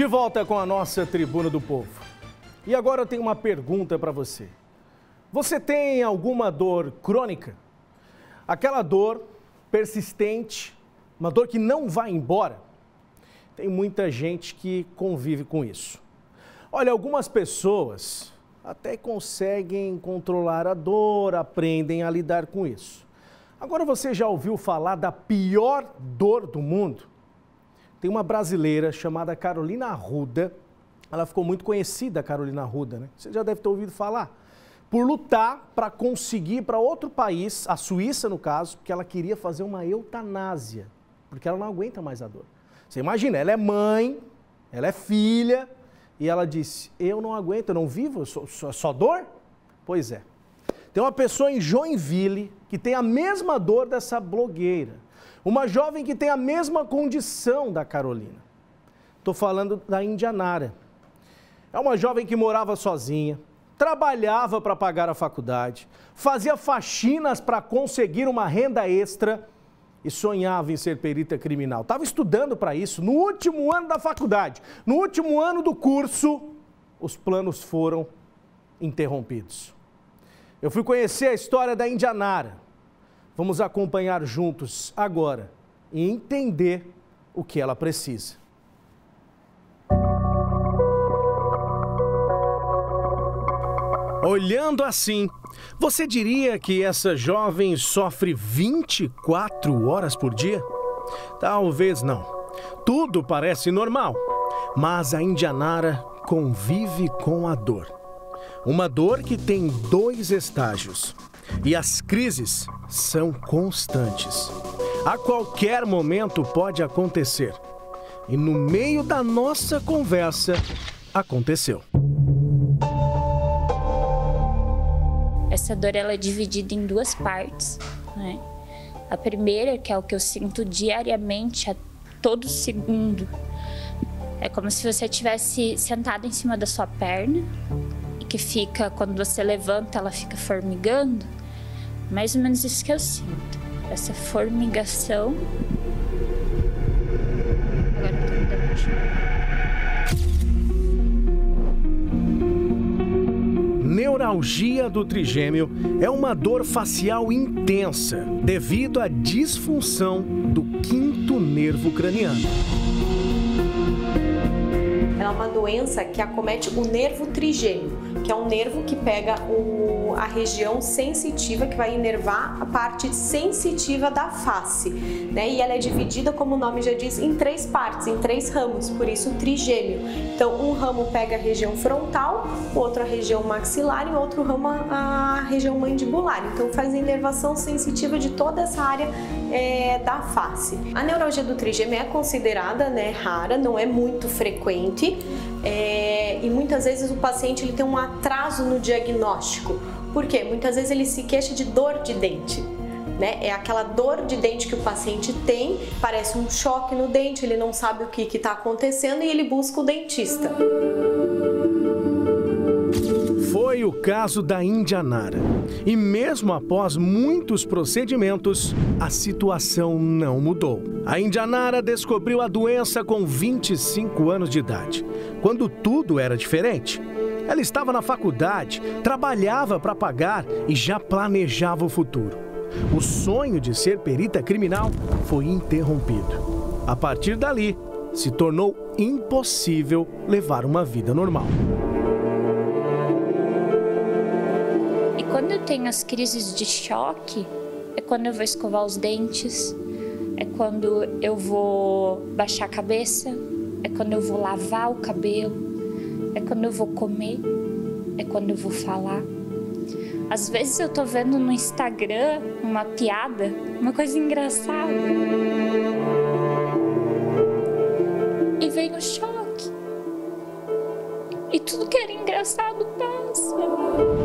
De volta com a nossa Tribuna do Povo. E agora eu tenho uma pergunta para você. Você tem alguma dor crônica? Aquela dor persistente, uma dor que não vai embora? Tem muita gente que convive com isso. Olha, algumas pessoas até conseguem controlar a dor, aprendem a lidar com isso. Agora você já ouviu falar da pior dor do mundo? Tem uma brasileira chamada Carolina Arruda. Ela ficou muito conhecida, Carolina Arruda, né? Você já deve ter ouvido falar. Por lutar para conseguir para outro país, a Suíça no caso, porque ela queria fazer uma eutanásia, porque ela não aguenta mais a dor. Você imagina, ela é mãe, ela é filha, e ela disse: Eu não aguento, eu não vivo, só, só, só dor? Pois é. Tem uma pessoa em Joinville que tem a mesma dor dessa blogueira. Uma jovem que tem a mesma condição da Carolina. Estou falando da Indianara. É uma jovem que morava sozinha, trabalhava para pagar a faculdade, fazia faxinas para conseguir uma renda extra e sonhava em ser perita criminal. Estava estudando para isso no último ano da faculdade. No último ano do curso, os planos foram interrompidos. Eu fui conhecer a história da Indianara. Vamos acompanhar juntos agora e entender o que ela precisa. Olhando assim, você diria que essa jovem sofre 24 horas por dia? Talvez não. Tudo parece normal, mas a Indianara convive com a dor. Uma dor que tem dois estágios e as crises são constantes. A qualquer momento pode acontecer. E no meio da nossa conversa, aconteceu. Essa dor ela é dividida em duas partes. Né? A primeira, que é o que eu sinto diariamente, a todo segundo, é como se você estivesse sentado em cima da sua perna, e que fica, quando você levanta, ela fica formigando. Mais ou menos isso que eu sinto. Essa formigação. Agora eu tô me dando Neuralgia do trigêmeo é uma dor facial intensa devido à disfunção do quinto nervo craniano. Ela é uma doença que acomete o nervo trigêmeo, que é um nervo que pega o, a região sensitiva, que vai inervar a parte sensitiva da face. Né? E ela é dividida, como o nome já diz, em três partes, em três ramos, por isso trigêmeo. Então, um ramo pega a região frontal, outro a região maxilar e outro ramo a região mandibular. Então, faz a inervação sensitiva de toda essa área é, da face. A neuralgia do trigêmeo é considerada né, rara, não é muito frequente é, e muitas vezes o paciente ele tem um atraso no diagnóstico. Por quê? Muitas vezes ele se queixa de dor de dente. Né? É aquela dor de dente que o paciente tem, parece um choque no dente, ele não sabe o que está acontecendo e ele busca o dentista. Caso da Indianara. E mesmo após muitos procedimentos, a situação não mudou. A Indianara descobriu a doença com 25 anos de idade, quando tudo era diferente. Ela estava na faculdade, trabalhava para pagar e já planejava o futuro. O sonho de ser perita criminal foi interrompido. A partir dali, se tornou impossível levar uma vida normal. Quando eu tenho as crises de choque, é quando eu vou escovar os dentes, é quando eu vou baixar a cabeça, é quando eu vou lavar o cabelo, é quando eu vou comer, é quando eu vou falar. Às vezes eu tô vendo no Instagram uma piada, uma coisa engraçada. E vem o choque. E tudo que era engraçado passa.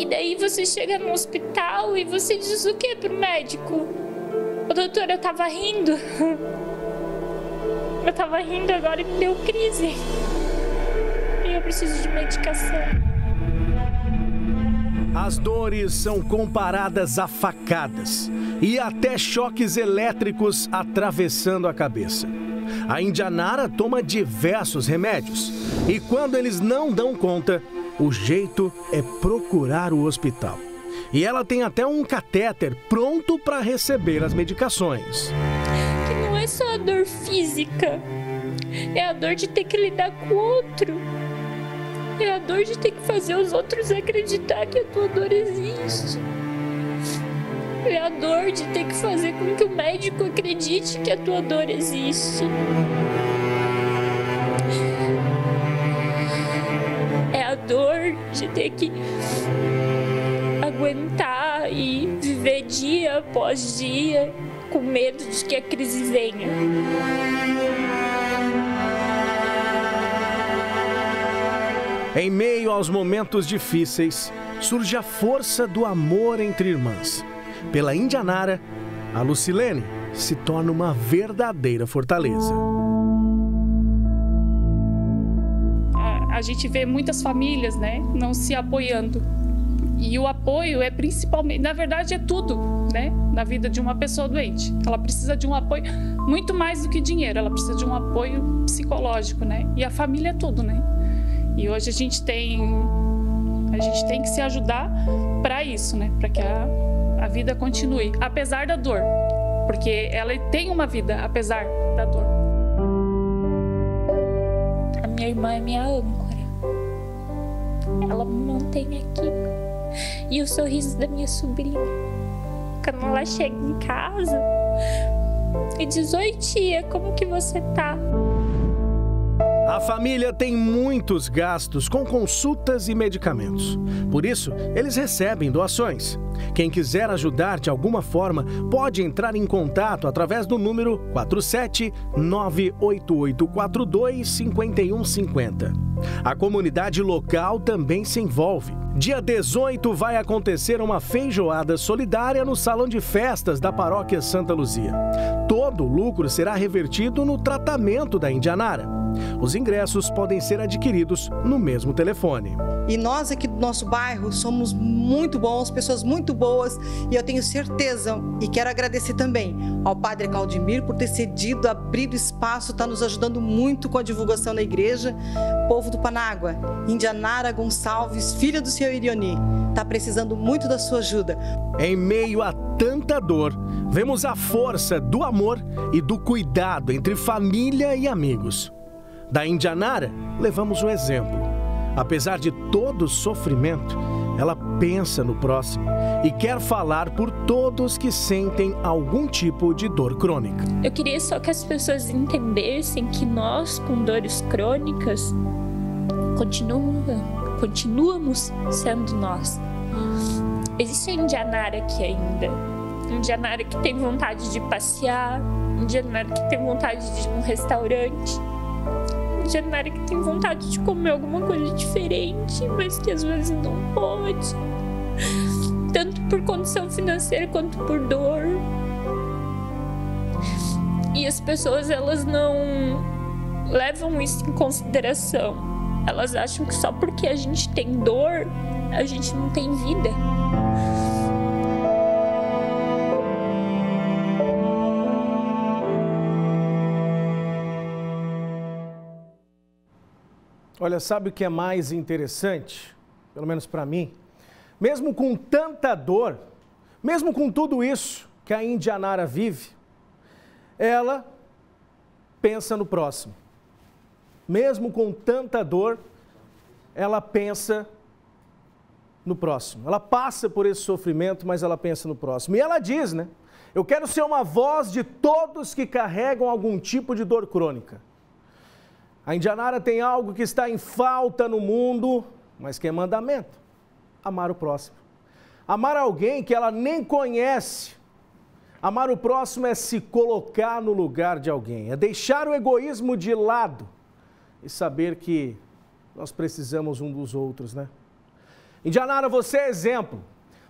E daí você chega no hospital e você diz o que pro médico? O doutor, eu tava rindo. Eu tava rindo agora e me deu crise. E eu preciso de medicação. As dores são comparadas a facadas e até choques elétricos atravessando a cabeça. A Indianara toma diversos remédios e quando eles não dão conta, o jeito é procurar o hospital. E ela tem até um catéter pronto para receber as medicações. Que não é só a dor física, é a dor de ter que lidar com o outro. É a dor de ter que fazer os outros acreditar que a tua dor existe. É a dor de ter que fazer com que o médico acredite que a tua dor existe. Ter que aguentar e viver dia após dia com medo de que a crise venha. Em meio aos momentos difíceis, surge a força do amor entre irmãs. Pela Indianara, a Lucilene se torna uma verdadeira fortaleza. A gente vê muitas famílias, né, não se apoiando. E o apoio é principalmente, na verdade, é tudo, né, na vida de uma pessoa doente. Ela precisa de um apoio muito mais do que dinheiro, ela precisa de um apoio psicológico, né? E a família é tudo, né? E hoje a gente tem a gente tem que se ajudar para isso, né? Para que a, a vida continue, apesar da dor, porque ela tem uma vida apesar da dor. A minha irmã é minha âncora. Ela me mantém aqui. E o sorriso da minha sobrinha. Quando ela chega em casa e diz: Oi, tia, como que você tá? A família tem muitos gastos com consultas e medicamentos. Por isso, eles recebem doações. Quem quiser ajudar de alguma forma pode entrar em contato através do número 47 98842 5150. A comunidade local também se envolve. Dia 18 vai acontecer uma feijoada solidária no salão de festas da paróquia Santa Luzia. Todo o lucro será revertido no tratamento da Indianara. Os ingressos podem ser adquiridos no mesmo telefone. E nós aqui do nosso bairro somos muito bons, pessoas muito boas, e eu tenho certeza e quero agradecer também ao Padre Claudimir por ter cedido, abrido espaço, está nos ajudando muito com a divulgação na igreja. Povo do Panágua, Indianara Gonçalves, filha do senhor Irioni, está precisando muito da sua ajuda. Em meio a tanta dor, vemos a força do amor e do cuidado entre família e amigos. Da Indianara, levamos um exemplo. Apesar de todo o sofrimento, ela pensa no próximo e quer falar por todos que sentem algum tipo de dor crônica. Eu queria só que as pessoas entendessem que nós, com dores crônicas, continuamos, continuamos sendo nós. Existe a Indianara aqui ainda. Indianara que tem vontade de passear, Indianara que tem vontade de ir um restaurante, Janara que tem vontade de comer alguma coisa diferente, mas que às vezes não pode. Tanto por condição financeira quanto por dor. E as pessoas, elas não levam isso em consideração. Elas acham que só porque a gente tem dor, a gente não tem vida. Olha, sabe o que é mais interessante? Pelo menos para mim. Mesmo com tanta dor, mesmo com tudo isso que a Indianara vive, ela pensa no próximo. Mesmo com tanta dor, ela pensa no próximo. Ela passa por esse sofrimento, mas ela pensa no próximo. E ela diz, né? Eu quero ser uma voz de todos que carregam algum tipo de dor crônica. A Indianara tem algo que está em falta no mundo, mas que é mandamento: amar o próximo. Amar alguém que ela nem conhece. Amar o próximo é se colocar no lugar de alguém, é deixar o egoísmo de lado e saber que nós precisamos um dos outros, né? Indianara, você é exemplo.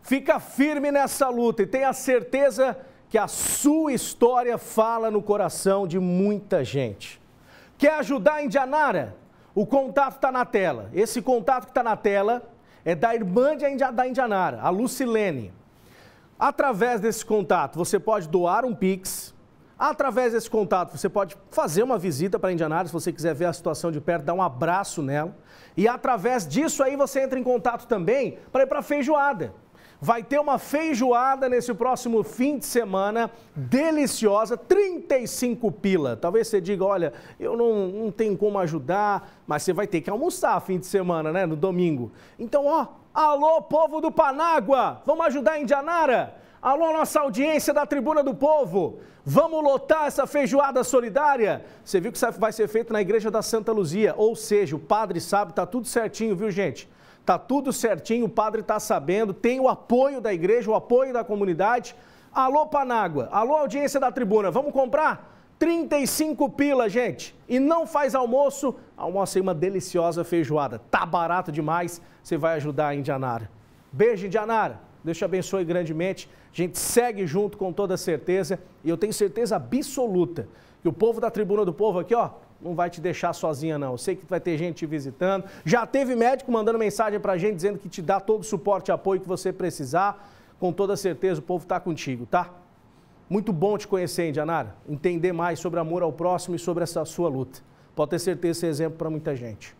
Fica firme nessa luta e tenha certeza que a sua história fala no coração de muita gente. Quer ajudar a Indianara? O contato está na tela. Esse contato que está na tela é da irmã da Indianara, a Lucilene. Através desse contato, você pode doar um Pix Através desse contato, você pode fazer uma visita para Indianápolis, se você quiser ver a situação de perto, dar um abraço nela. E através disso aí você entra em contato também para ir para a feijoada. Vai ter uma feijoada nesse próximo fim de semana, deliciosa, 35 pila. Talvez você diga, olha, eu não, não tenho como ajudar, mas você vai ter que almoçar fim de semana, né, no domingo. Então, ó, alô, povo do Panágua, vamos ajudar a Indianara? Alô, nossa audiência da Tribuna do Povo, vamos lotar essa feijoada solidária? Você viu que vai ser feito na Igreja da Santa Luzia, ou seja, o padre sabe, tá tudo certinho, viu, gente? Tá tudo certinho, o padre está sabendo, tem o apoio da igreja, o apoio da comunidade. Alô, Panágua, alô, audiência da tribuna, vamos comprar? 35 pila, gente. E não faz almoço, almoça aí uma deliciosa feijoada. Tá barato demais, você vai ajudar a Indianara. Beijo, Indianara. Deus te abençoe grandemente. A gente segue junto com toda certeza. E eu tenho certeza absoluta que o povo da Tribuna do Povo aqui, ó, não vai te deixar sozinha, não. Eu sei que vai ter gente te visitando. Já teve médico mandando mensagem para a gente dizendo que te dá todo o suporte e apoio que você precisar. Com toda certeza o povo está contigo, tá? Muito bom te conhecer, Indianara. Entender mais sobre amor ao próximo e sobre essa sua luta. Pode ter certeza que é exemplo para muita gente.